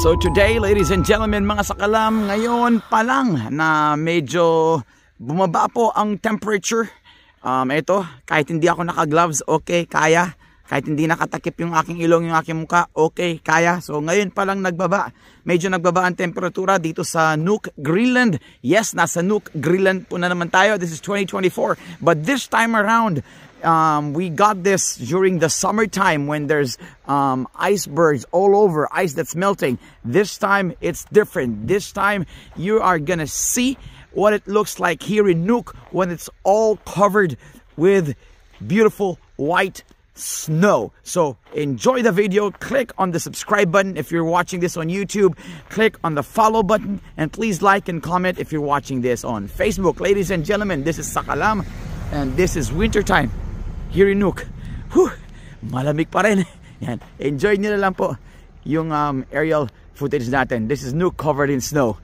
So today, ladies and gentlemen, mga sakalam, ngayon pa lang na medyo bumaba po ang temperature. Um, ito, kahit hindi ako naka-gloves, okay, kaya. Kahit hindi nakatakip yung aking ilong, yung aking muka, okay, kaya. So ngayon pa lang nagbaba. Medyo nagbaba ang temperatura dito sa Nuuk, Greenland. Yes, nasa Nuuk, Greenland po na naman tayo. This is 2024. But this time around, um, we got this during the summertime when there's um, icebergs all over, ice that's melting. This time it's different. This time you are gonna see what it looks like here in Nuuk when it's all covered with beautiful white snow. So enjoy the video. Click on the subscribe button if you're watching this on YouTube. Click on the follow button and please like and comment if you're watching this on Facebook. Ladies and gentlemen, this is Sakalam and this is wintertime here in Nuuk. Whew, malamig pa rin. Yan. Enjoy na lang po yung um, aerial footage natin. This is Nuuk covered in snow.